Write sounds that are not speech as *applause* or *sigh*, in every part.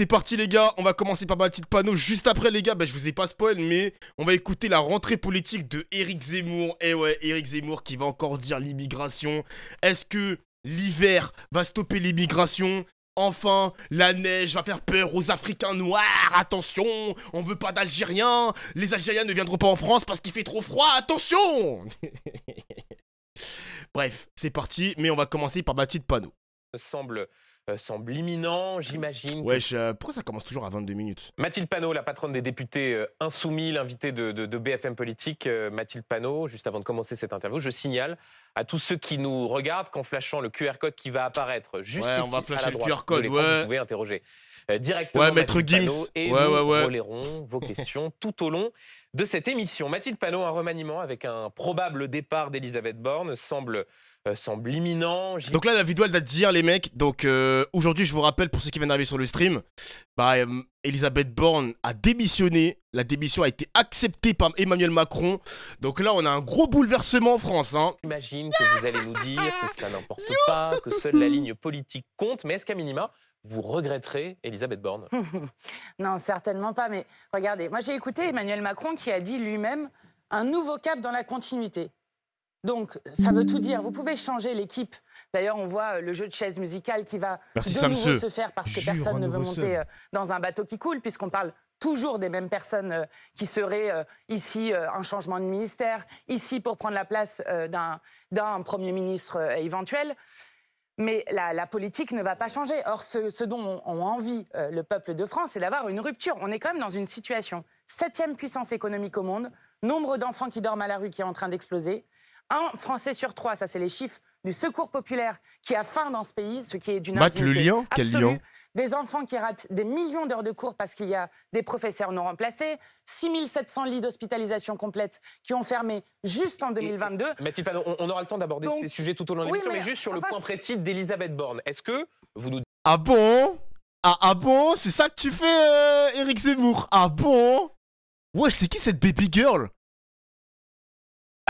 c'est parti les gars, on va commencer par ma petite panneau. Juste après les gars, bah, je vous ai pas spoil, mais on va écouter la rentrée politique de Éric Zemmour. Et ouais, Éric Zemmour qui va encore dire l'immigration. Est-ce que l'hiver va stopper l'immigration? Enfin, la neige va faire peur aux Africains noirs. Attention, on veut pas d'Algériens. Les Algériens ne viendront pas en France parce qu'il fait trop froid. Attention *laughs* Bref, c'est parti, mais on va commencer par ma petite panneau. semble semble imminent, j'imagine. Euh, pourquoi ça commence toujours à 22 minutes Mathilde Panot, la patronne des députés euh, insoumis, l'invitée de, de- de BFM Politique, euh, Mathilde Panot, juste avant de commencer cette interview, je signale à tous ceux qui nous regardent qu'en flashant le QR code qui va apparaître juste Ouais, on ici, va à flasher la le droite QR code, de l'écran, ouais. vous pouvez interroger euh, directement Ouais, Maître Mathilde Gims. Panot et Ouais, nous ouais, ouais. relayerons vos questions tout au long de cette émission. Mathilde Panot, un remaniement avec un probable départ d'Elisabeth Borne semble, euh, semble imminent. Donc là, la vidéo, elle date d'hier, les mecs. Donc euh, aujourd'hui, je vous rappelle, pour ceux qui viennent d'arriver sur le stream, bah, euh, Elisabeth Borne a démissionné. La démission a été acceptée par Emmanuel Macron. Donc là, on a un gros bouleversement en France. Hein. J'imagine que vous allez nous dire que cela n'importe pas, que seule la ligne politique compte, mais est-ce qu'à minima, vous regretterez Elisabeth Borne? *laughs* Non, certainement pas. Mais regardez, moi j'ai écouté Emmanuel Macron qui a dit lui-même un nouveau cap dans la continuité. Donc, ça veut tout dire. Vous pouvez changer l'équipe. D'ailleurs, on voit euh, le jeu de chaise musicale qui va Merci, de nouveau se faire parce que Jure, personne ne veut monter euh, dans un bateau qui coule, puisqu'on parle toujours des mêmes personnes euh, qui seraient ici un changement de ministère, ici pour prendre la place d'un Premier ministre éventuel. Mais la, la politique ne va pas changer. Or, ce, ce dont ont ont envie le peuple de France, c'est d'avoir une rupture. On est quand même dans une situation septième puissance économique au monde, nombre d'enfants qui dorment à la rue qui est en train d'exploser. Un Français sur trois, ça c'est les chiffres du Secours populaire qui a faim dans ce pays, ce qui est d'une Matt, le Quel absolue. lien Des enfants qui ratent des millions d'heures de cours parce qu'il y a des professeurs non remplacés, 6700 lits d'hospitalisation complète qui ont fermé juste en 2022. Mathilde Panot, on, on aura le temps d'aborder Donc- ces sujets tout au long de Oui, l'émission, mais, mais juste sur le point précis d'Elisabeth Borne. Est-ce que vous nous Ah bon? Ah, ah bon? C'est ça que tu fais, euh, Eric Zemmour? Ah bon? Wesh, c'est qui cette baby girl?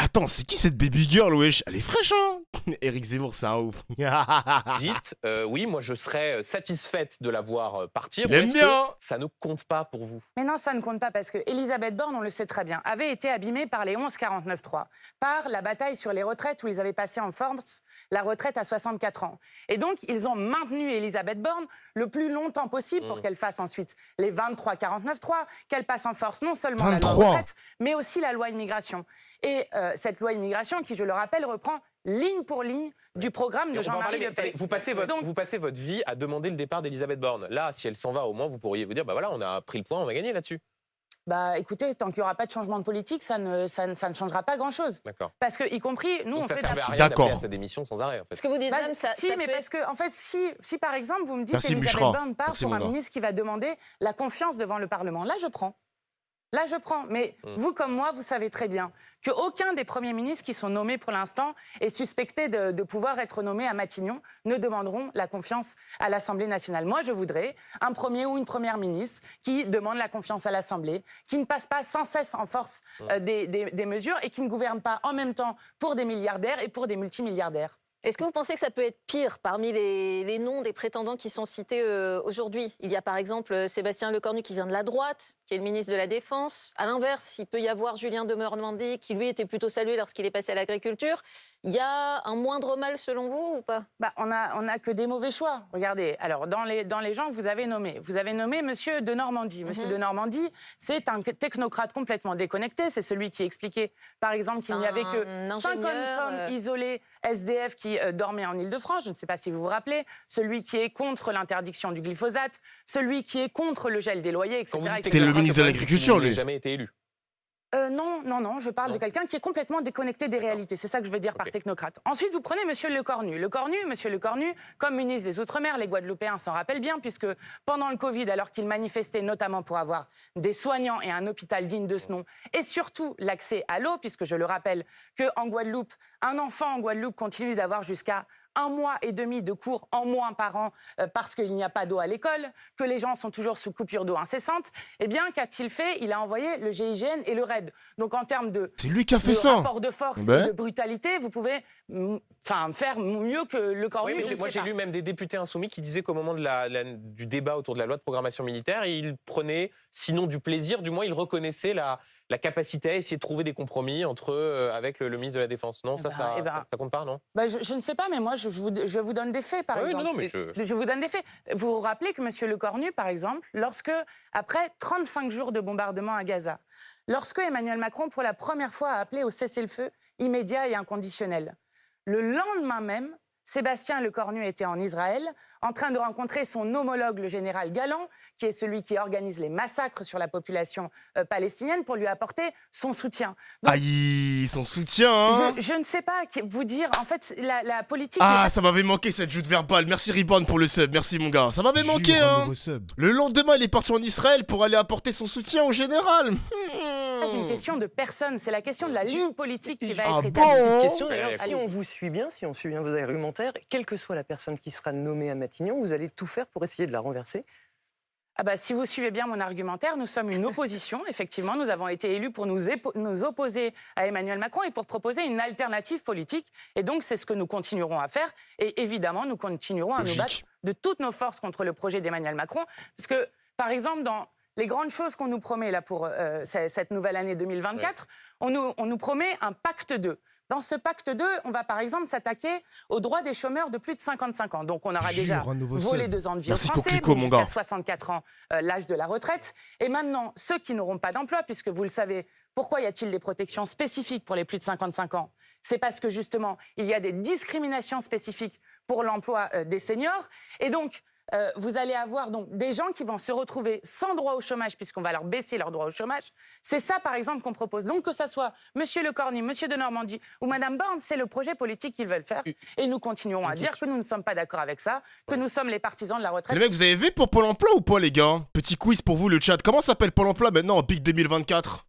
Attends, c'est qui cette baby girl, wesh? Elle est fraîche, hein? *laughs* Eric Zemmour, c'est un ouf. *laughs* dites euh, oui, moi je serais euh, satisfaite de la voir euh, partir Il aime que bien. ça ne compte pas pour vous? Mais non, ça ne compte pas parce que Elisabeth Borne, on le sait très bien, avait été abîmée par les 11-49-3, par la bataille sur les retraites où ils avaient passé en force la retraite à 64 ans. Et donc, ils ont maintenu Elisabeth Borne le plus longtemps possible pour Mm. qu'elle fasse ensuite les 23-49-3, qu'elle passe en force non seulement la 23. loi retraite, mais aussi la loi immigration. Et euh, cette loi immigration qui, je le rappelle, reprend ligne pour ligne du programme de Jean-Marie Le Pen. vous, passez votre, Donc- vous passez votre vie à demander le départ d'Elisabeth Borne. Là, si elle s'en va, au moins, vous pourriez vous dire, bah voilà, on a pris le point, on va gagner là-dessus. Bah écoutez, tant qu'il n'y aura pas de changement de politique, ça ne, ça ne- ça ne changera pas grand-chose. D'accord. Parce que, y compris, nous, Donc on ça fait servait à rien D'accord. d'appeler à sa démission sans arrêt, en fait. Ce que vous dites, Bah, même, ça, si, ça mais peut parce que, en fait, si, si par exemple vous me dites qu'Elisabeth. Borne part Merci, pour un ministre qui va demander la confiance devant le Parlement, là je prends. Là je prends. Mais Mm. vous comme moi, vous savez très bien qu'aucun des premiers ministres qui sont nommés pour l'instant et suspectés de, de pouvoir être nommés à Matignon ne demanderont la confiance à l'Assemblée nationale. Moi, je voudrais un premier ou une première ministre qui demande la confiance à l'Assemblée, qui ne passe pas sans cesse en force euh, des- des- des mesures et qui ne gouverne pas en même temps pour des milliardaires et pour des multimilliardaires. Est-ce que vous pensez que ça peut être pire parmi les, noms des prétendants qui sont cités euh, aujourd'hui? Il y a par exemple euh, Sébastien Lecornu qui vient de la droite, qui est le ministre de la Défense. À l'inverse, il peut y avoir Julien Denormandie qui lui était plutôt salué lorsqu'il est passé à l'agriculture. Il y a un moindre mal selon vous ou pas? Bah, on n'a on a que des mauvais choix. Regardez, alors dans les, dans les gens que vous avez nommés, vous avez nommé Monsieur de Normandie. Monsieur Mhm. de Normandie, c'est un technocrate complètement déconnecté. C'est celui qui expliquait, par exemple, qu'il n'y avait que Un 50 ingénieur, femmes euh, isolées SDF qui euh, dormaient en Ile-de-France. Je ne sais pas si vous vous rappelez. Celui qui est contre l'interdiction du glyphosate, celui qui est contre le gel des loyers, etc. C'était le ministre de problème, c'est qu'il l'Agriculture, n'a lui. jamais été élu. Euh, non, non, non, je parle Non. de quelqu'un qui est complètement déconnecté des réalités. C'est ça que je veux dire par technocrate. Ensuite, vous prenez Monsieur Lecornu. Lecornu, Monsieur Lecornu, comme ministre des Outre-mer, les Guadeloupéens s'en rappellent bien, puisque pendant le Covid, alors qu'il manifestait notamment pour avoir des soignants et un hôpital digne de ce nom, et surtout l'accès à l'eau, puisque je le rappelle qu'en Guadeloupe, un enfant en Guadeloupe continue d'avoir jusqu'à un mois et demi de cours en moins par an euh, parce qu'il n'y a pas d'eau à l'école, que les gens sont toujours sous coupure d'eau incessante, eh bien, qu'a-t-il fait? Il a envoyé le GIGN et le RAID. Donc, en termes de, C'est lui qui a fait de ça. rapport de force Ben. et de brutalité, vous pouvez enfin, faire mieux que le corps Oui, mais moi j'ai pas. lu même des députés insoumis qui disaient qu'au moment de la- la- du débat autour de la loi de programmation militaire, ils prenaient, sinon du plaisir, du moins ils reconnaissaient la, la capacité à essayer de trouver des compromis entre euh, avec le, le ministre de la Défense. Non, ça, ça, eh ben, ça, ça compte pas, non? Bah, je, je ne sais pas, mais moi, je vous, je vous donne des faits, par Oui, exemple. non, non, mais je- Je, vous donne des faits. Vous vous rappelez que M. Lecornu, par exemple, lorsque, après 35 jours de bombardement à Gaza, lorsque Emmanuel Macron, pour la première fois, a appelé au cessez-le-feu immédiat et inconditionnel, le lendemain même, Sébastien Lecornu était en Israël, en train de rencontrer son homologue, le général Galland, qui est celui qui organise les massacres sur la population euh, palestinienne, pour lui apporter son soutien. Donc, Aïe, son soutien. hein. je, je ne sais pas vous dire. En fait, la, la politique. Ah, ça m'avait manqué cette joute verbale. Merci Reborn pour le sub. Merci mon gars. Ça m'avait manqué, hein. sub. Le lendemain, il est parti en Israël pour aller apporter son soutien au général. pas une question de personne, c'est la question de la ligne politique qui va Ah être établie. bon question Allez, d'ailleurs, si on vous suit bien, si on suit bien vos argumentaires, quelle que soit la personne qui sera nommée à Matignon, vous allez tout faire pour essayer de la renverser Ah bah, si vous suivez bien mon argumentaire, nous sommes une opposition. *laughs* Effectivement, nous avons été élus pour nous, opposer à Emmanuel Macron et pour proposer une alternative politique. Et donc, c'est ce que nous continuerons à faire. Et évidemment, nous continuerons à nous battre de toutes nos forces contre le projet d'Emmanuel Macron. Parce que, par exemple, dans les grandes choses qu'on nous promet là pour euh, ce- cette nouvelle année 2024, on, nous, on nous promet un pacte 2. Dans ce pacte 2, on va par exemple s'attaquer aux droits des chômeurs de plus de 55 ans. Donc on aura Jure, déjà volé deux ans de vie Merci aux Français, jusqu'à gars. 64 ans euh, l'âge de la retraite. Et maintenant, ceux qui n'auront pas d'emploi, puisque vous le savez, pourquoi y a-t-il des protections spécifiques pour les plus de 55 ans? C'est parce que justement, il y a des discriminations spécifiques pour l'emploi euh, des seniors. Et donc, euh, vous allez avoir donc des gens qui vont se retrouver sans droit au chômage puisqu'on va leur baisser leur droit au chômage. C'est ça, par exemple, qu'on propose. Donc, que ça soit Monsieur Le Cornu, Monsieur de Normandie ou Madame Borne, c'est le projet politique qu'ils veulent faire. Et nous continuerons à dire que nous ne sommes pas d'accord avec ça, que nous sommes les partisans de la retraite. Les mecs, vous avez vu pour Pôle emploi ou pas, les gars? Petit quiz pour vous, le chat. Comment s'appelle Pôle emploi maintenant en pic 2024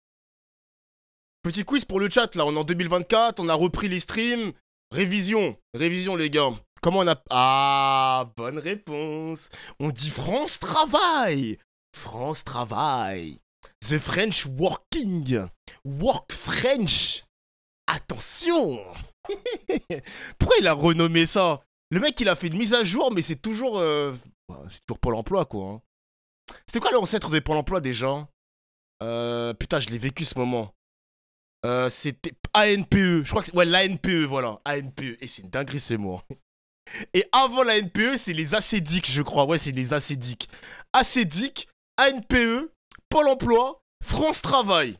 Petit quiz pour le chat, là. On est en 2024, on a repris les streams. Révision. Révision, les gars. Comment on a. Ah, bonne réponse. On dit France Travail. France Travail. The French Working. Work French. Attention *laughs* Pourquoi il a renommé ça? Le mec, il a fait une mise à jour, mais c'est toujours. euh, bah, C'est toujours Pôle emploi, quoi. hein. C'était quoi l'ancêtre de Pôle emploi déjà? Euh, Putain, je l'ai vécu ce moment. Euh, C'était ANPE. Je crois que c'est. Ouais, l'ANPE, voilà. ANPE. Et c'est une dinguerie ce mot. hein. Et avant l'ANPE, c'est les ACDIC, je crois. Ouais, c'est les ACDIC. ACDIC, ANPE, Pôle emploi, France Travail.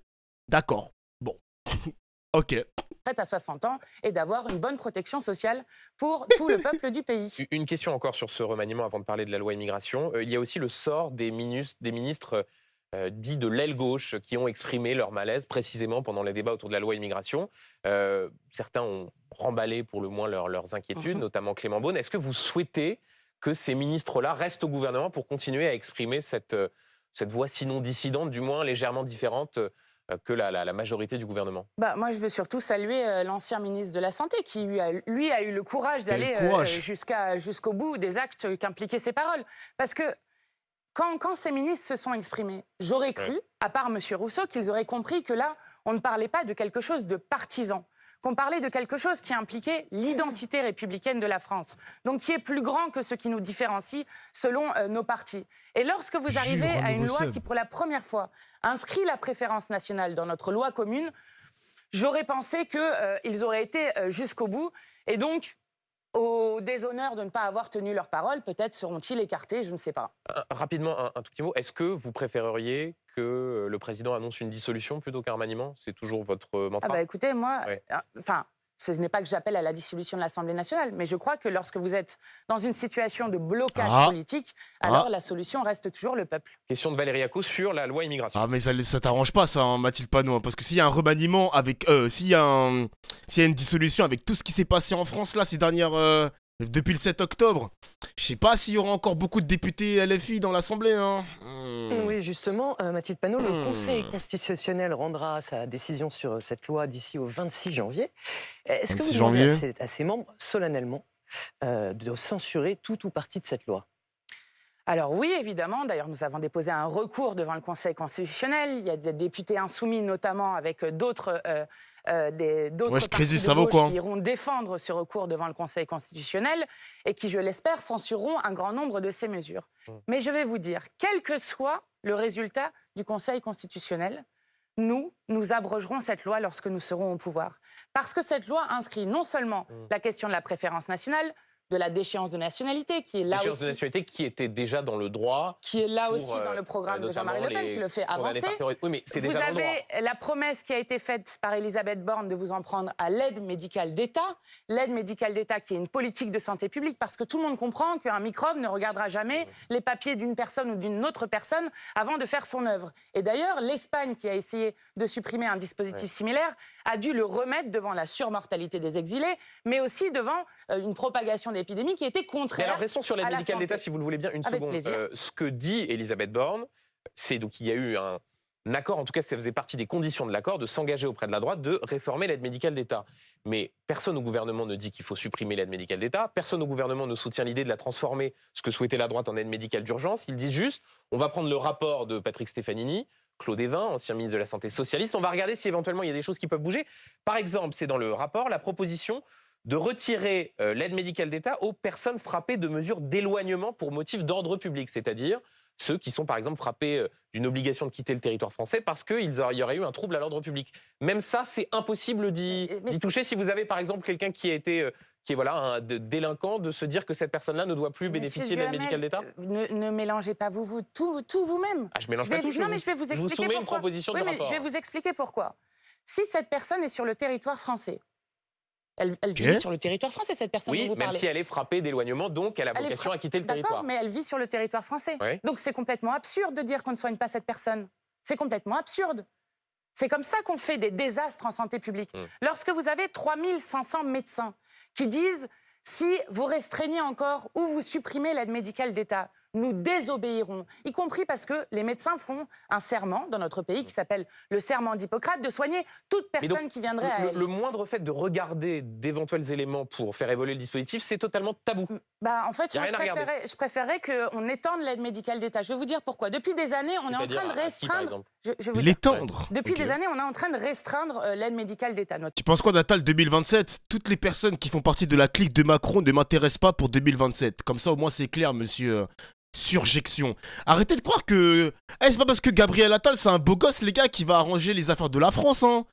D'accord. Bon. *laughs* ok. retraite à 60 ans et d'avoir une bonne protection sociale pour *laughs* tout le peuple du pays. Une question encore sur ce remaniement avant de parler de la loi immigration. Euh, il y a aussi le sort des, minus- des ministres euh, dits de l'aile gauche qui ont exprimé leur malaise précisément pendant les débats autour de la loi immigration. Euh, certains ont remballé pour le moins leur- leurs inquiétudes, Mhm. notamment Clément Beaune. Est-ce que vous souhaitez que ces ministres-là restent au gouvernement pour continuer à exprimer cette, euh, cette voix sinon dissidente, du moins légèrement différente euh, que la, la- la majorité du gouvernement? Bah, moi, je veux surtout saluer euh, l'ancien ministre de la Santé qui, lui a, lui, a eu le courage d'aller euh, jusqu'au bout des actes qu'impliquaient ses paroles. Parce que quand, quand ces ministres se sont exprimés, j'aurais cru, à part M. Rousseau, qu'ils auraient compris que là, on ne parlait pas de quelque chose de partisan, qu'on parlait de quelque chose qui impliquait l'identité républicaine de la France, donc qui est plus grand que ce qui nous différencie selon euh, nos partis. Et lorsque vous arrivez à une loi qui, pour la première fois, inscrit la préférence nationale dans notre loi commune, j'aurais pensé qu'ils auraient été euh, jusqu'au bout. Et donc, au déshonneur de ne pas avoir tenu leur parole, peut-être seront-ils écartés, je ne sais pas. Un- Rapidement, un, un tout petit mot. Est-ce que vous préféreriez que le président annonce une dissolution plutôt qu'un remaniement? C'est toujours votre euh, Ah mantra bah écoutez, moi, Ouais. euh, enfin, ce n'est pas que j'appelle à la dissolution de l'Assemblée nationale, mais je crois que lorsque vous êtes dans une situation de blocage Ah. politique, Ah. alors la solution reste toujours le peuple. Question de Valérie Acco sur la loi immigration. Ah mais ça, ça t'arrange pas ça, hein, Mathilde Panot, hein, parce que s'il y a un remaniement avec, euh, s'il y a y une dissolution avec tout ce qui s'est passé en France là ces dernières, euh, depuis le 7 octobre, je sais pas s'il y aura encore beaucoup de députés LFI dans l'Assemblée. Hein. Hmm. Oui, justement, euh, Mathilde Panot, le Hmm. Conseil constitutionnel rendra sa décision sur euh, cette loi d'ici au 26 janvier. Est-ce que 26 vous demandez janvier. à ses, à ses membres solennellement euh, de censurer tout ou partie de cette loi? Alors oui, évidemment. D'ailleurs, nous avons déposé un recours devant le Conseil constitutionnel. Il y a des députés insoumis, notamment avec d'autres euh, euh, des- d'autres partis de gauche quoi qui iront défendre ce recours devant le Conseil constitutionnel et qui, je l'espère, censureront un grand nombre de ces mesures. Mm. Mais je vais vous dire, quel que soit le résultat du Conseil constitutionnel, nous, nous abrogerons cette loi lorsque nous serons au pouvoir. Parce que cette loi inscrit non seulement Mm. la question de la préférence nationale, de la déchéance de nationalité, qui est là L'échéance de nationalité qui était déjà dans le droit. qui est là pour, aussi dans euh, le programme de Jean-Marie Le Pen, les qui le fait avancer. Oui, mais c'est Vous droit. avez la promesse qui a été faite par Elisabeth Borne de vous en prendre à l'aide médicale d'État. L'aide médicale d'État qui est une politique de santé publique parce que tout le monde comprend qu'un microbe ne regardera jamais les papiers d'une personne ou d'une autre personne avant de faire son œuvre. Et d'ailleurs, l'Espagne qui a essayé de supprimer un dispositif similaire a dû le remettre devant la surmortalité des exilés, mais aussi devant euh, une propagation d'épidémie qui était Mais contraire. alors restons sur l'aide la médicale d'État, si vous le voulez bien, une Avec seconde. Euh, ce que dit Elisabeth Borne, c'est donc qu'il y a eu un, un accord, en tout cas ça faisait partie des conditions de l'accord, de s'engager auprès de la droite de réformer l'aide médicale d'État. Mais personne au gouvernement ne dit qu'il faut supprimer l'aide médicale d'État, personne au gouvernement ne soutient l'idée de la transformer, ce que souhaitait la droite en aide médicale d'urgence. Ils disent juste, on va prendre le rapport de Patrick Stefanini, Claude Evin, ancien ministre de la Santé socialiste, on va regarder si éventuellement il y a des choses qui peuvent bouger. Par exemple, c'est dans le rapport la proposition de retirer euh, l'aide médicale d'État aux personnes frappées de mesures d'éloignement pour motif d'ordre public, c'est-à-dire ceux qui sont par exemple frappés euh, d'une obligation de quitter le territoire français parce qu'il y aurait eu un trouble à l'ordre public. Même ça, c'est impossible d'y toucher si vous avez par exemple quelqu'un qui a été... qui est voilà, un de- délinquant, de se dire que cette personne-là ne doit plus Monsieur bénéficier de l'aide médicale d'État euh, Ne, ne mélangez pas vous, vous tout, tout vous-même. Ah, je mélange Je vais- pas tout, je non, vous- mais je vais vous je vous expliquer soumets une pourquoi. proposition Oui, de mais rapport. je vais vous expliquer pourquoi. Si cette personne est sur le territoire français, elle, vit sur le territoire français, cette personne dont Oui, vous même parlez. si elle est frappée d'éloignement, donc elle a Elle vocation fra- à quitter le D'accord, territoire. mais elle vit sur le territoire français. Oui. Donc c'est complètement absurde de dire qu'on ne soigne pas cette personne. C'est complètement absurde. C'est comme ça qu'on fait des désastres en santé publique. Mm. Lorsque vous avez 3500 médecins qui disent si vous restreignez encore ou vous supprimez l'aide médicale d'État, nous désobéirons, y compris parce que les médecins font un serment dans notre pays qui s'appelle le serment d'Hippocrate de soigner toute donc, personne qui viendrait à Le, elle. le moindre fait de regarder d'éventuels éléments pour faire évoluer le dispositif, c'est totalement tabou. Bah, en fait, moi, je à préférais, je préférais qu'on étende l'aide médicale d'État. Je vais vous dire pourquoi. Depuis des années, on est en train de à- à restreindre. exemple Je, je vais vous dire. L'étendre. Depuis des années, on est en train de restreindre euh, l'aide médicale d'État. Notre- Tu penses quoi d'Atal 2027 Toutes les personnes qui font partie de la clique de Macron ne m'intéressent pas pour 2027. Comme ça, au moins, c'est clair, monsieur. Surjection. Arrêtez de croire que. Eh, c'est pas parce que Gabriel Attal, c'est un beau gosse, les gars, qui va arranger les affaires de la France, hein.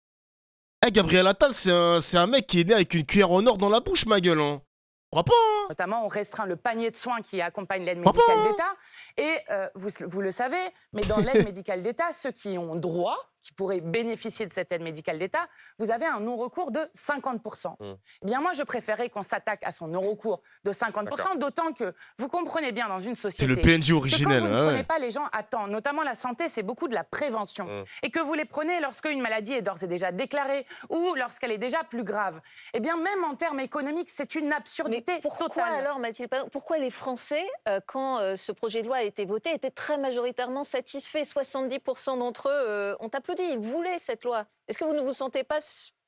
Eh, Gabriel Attal, c'est un, mec qui est né avec une cuillère en or dans la bouche, ma gueule, hein. Crois pas, hein. Notamment, on restreint le panier de soins qui accompagne l'aide médicale d'État. Et euh, vous, vous le savez, mais dans l'aide *laughs* médicale d'État, ceux qui ont droit, qui pourraient bénéficier de cette aide médicale d'État, vous avez un non-recours de 50%. Mm. Eh bien, moi, je préférais qu'on s'attaque à son non-recours de 50%, d'autant que vous comprenez bien dans une C'est société. le PNJ que originel, quand vous ne hein, prenez ouais. pas les gens à temps, notamment la santé, c'est beaucoup de la prévention. Mm. Et que vous les prenez lorsque une maladie est d'ores et déjà déclarée ou lorsqu'elle est déjà plus grave. Eh bien, même en termes économiques, c'est une Mais absurdité pourquoi totale. alors, Mathilde Pourquoi les Français, euh, quand euh, ce projet de loi a été voté, étaient très majoritairement satisfaits? 70% d'entre eux euh, ont applaudi, ils voulaient cette loi. Est-ce que vous ne vous sentez pas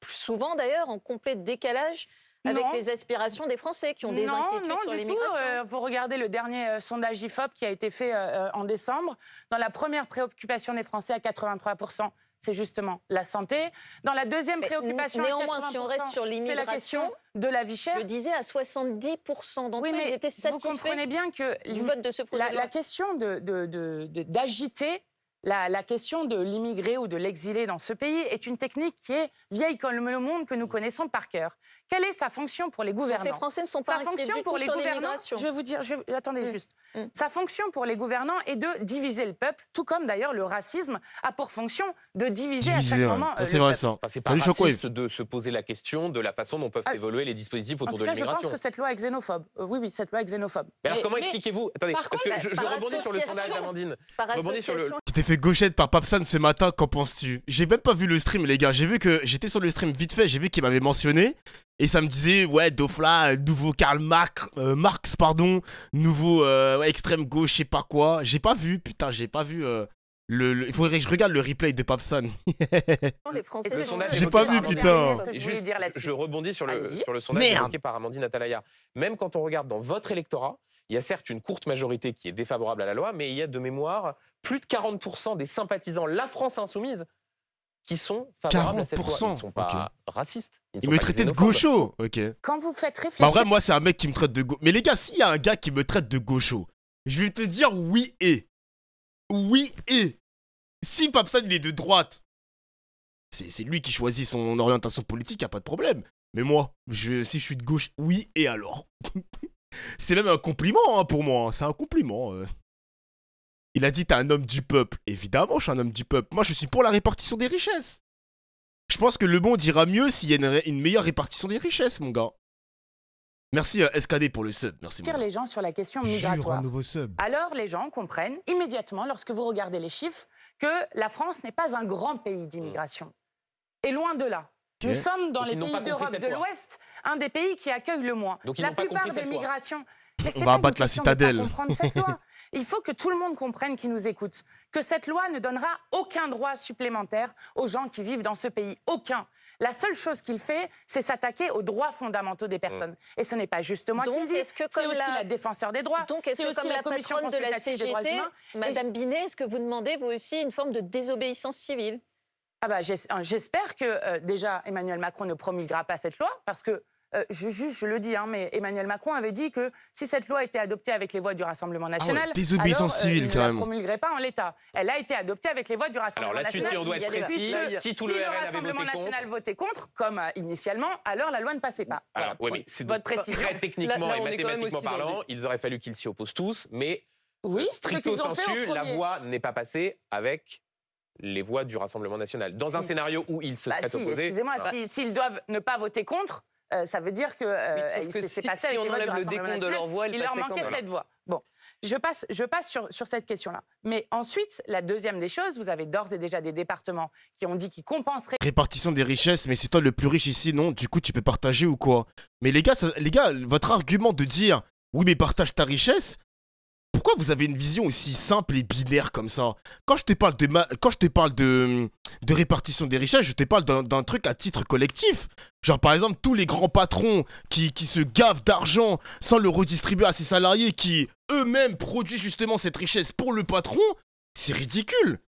souvent d'ailleurs en complet décalage avec Non. les aspirations des Français qui ont des non, inquiétudes non, sur l'immigration? Euh, vous regardez le dernier euh, sondage IFOP qui a été fait euh, en décembre. Dans la première préoccupation des Français à 83%, c'est justement la santé. Dans la deuxième Mais préoccupation, néanmoins, si on reste 80%, sur c'est la question de la vie chère. Je disais à 70% d'entre Oui, eux, ils étaient vous satisfaits comprenez bien que du vote de ce projet la, de loi. la question de- de- de- de- d'agiter la, la question de l'immigré ou de l'exilé dans ce pays est une technique qui est vieille comme le monde que nous connaissons par cœur. Quelle est sa fonction pour les Donc gouvernants les Français ne sont pas Sa fonction du pour tout les sur gouvernants, l'immigration. je vais vous dire, je vais- attendez Mm. juste. Mm. Sa fonction pour les gouvernants est de diviser le peuple, tout comme d'ailleurs le racisme a pour fonction de diviser, à chaque ouais. moment. Euh, c'est vrai, peuple. ça. Enfin, c'est pas Salut, raciste de se poser la question de la façon dont peuvent Ah, évoluer les dispositifs En autour tout de cas, je pense l'immigration. que cette loi est xénophobe. Euh, oui, oui, cette loi est xénophobe. Mais alors comment expliquez-vous? Attendez, par parce contre, que je, rebondis sur le sondage d'Amandine. Par Je rebondis sur le- fait gauchette par Papsan ce matin, qu'en penses-tu? J'ai même pas vu le stream, les gars. J'ai vu que j'étais sur le stream vite fait, j'ai vu qu'il m'avait mentionné. Et ça me disait, ouais, Dofla, nouveau Karl Marx, euh, Marx, pardon, nouveau euh, extrême gauche, je sais pas quoi. J'ai pas vu, putain, j'ai pas vu euh, le, le- il faudrait que je regarde le replay de Papsan. *laughs* Les Français J'ai pas vu, putain. Je Juste, rebondis sur le, sur le sondage évoqué par Amandine Atalaya. Même quand on regarde dans votre électorat, il y a certes une courte majorité qui est défavorable à la loi, mais il y a de mémoire plus de 40% des sympathisants La France Insoumise qui sont favorables à cette loi. Ils 40%, ne sont pas racistes. Ils me pas traitait de gaucho. Ok. Quand vous faites Bah, réfléchir. en vrai, moi, c'est un mec qui me traite de gaucho. Mais les gars, s'il y a un gars qui me traite de gaucho, je vais te dire oui et. Oui et. Si Papsan, il est de droite, c'est c'est lui qui choisit son orientation politique, y a pas de problème. Mais moi, je, si je suis de gauche, oui et alors *laughs* C'est même un compliment hein, pour moi, hein, c'est un compliment. euh. Il a dit t'es un homme du peuple. Évidemment, je suis un homme du peuple. Moi, je suis pour la répartition des richesses. Je pense que le monde ira mieux s'il y a une, meilleure répartition des richesses, mon gars. Merci euh, SKD pour le sub. Merci. mon gars. les gens sur la question un migratoire. nouveau sub. Alors les gens comprennent immédiatement, lorsque vous regardez les chiffres, que la France n'est pas un grand pays d'immigration. Et loin de là. Nous sommes dans Donc, les pays d'Europe de l'Ouest, un des pays qui accueille le moins. Donc, ils la plupart compris des migrations. Mais c'est va abattre la citadelle. comprendre cette loi. *laughs* Il faut que tout le monde comprenne qui nous écoute que cette loi ne donnera aucun droit supplémentaire aux gens qui vivent dans ce pays. Aucun. La seule chose qu'il fait, c'est s'attaquer aux droits fondamentaux des personnes. Et ce n'est pas juste moi qui Donc, le dis. C'est comme aussi la- la défenseur des droits. Donc, est-ce que aussi comme la commission patronne de la CGT, humains. Madame Binet, est-ce que vous demandez vous aussi une forme de désobéissance civile? Ah bah, euh, J'espère que euh, déjà Emmanuel Macron ne promulguera pas cette loi parce que euh, je, le dis, hein, mais Emmanuel Macron avait dit que si cette loi était adoptée avec les voix du Rassemblement national, Ah désobéissance alors, euh, civile, il quand ne même. la promulguerait pas en l'état. Elle a été adoptée avec les voix du Rassemblement Alors là-dessus, si national. on doit être précis, si tout si le le RN avait Rassemblement voté national contre... votait contre, comme euh, initialement, alors la loi ne passait pas. Alors, Voilà. ouais, mais c'est Votre précision. très techniquement Là- là, et mathématiquement parlant, il aurait fallu qu'ils s'y opposent tous, mais Oui, stricto sensu, la voix n'est pas passée avec les voix du Rassemblement national. Dans un scénario où ils se Bah seraient si, opposés, excusez-moi, si- s'ils doivent ne pas voter contre, euh, ça veut dire que euh, Oui, c'est si- passé si avec on les voix du Rassemblement décompte de leur voix, il leur manquait cette voix. Bon, je passe, je passe sur, sur cette question-là. Mais ensuite, la deuxième des choses, vous avez d'ores et déjà des départements qui ont dit qu'ils compenseraient Répartition des richesses, mais c'est toi le plus riche ici, non? Du coup, tu peux partager ou quoi? Mais les gars, ça- les gars, votre argument de dire oui, mais partage ta richesse, pourquoi vous avez une vision aussi simple et binaire comme ça? Quand je te parle de quand je te parle de de répartition des richesses, je te parle d'un d'un truc à titre collectif. Genre par exemple tous les grands patrons qui, qui se gavent d'argent sans le redistribuer à ses salariés qui eux-mêmes produisent justement cette richesse pour le patron, c'est ridicule.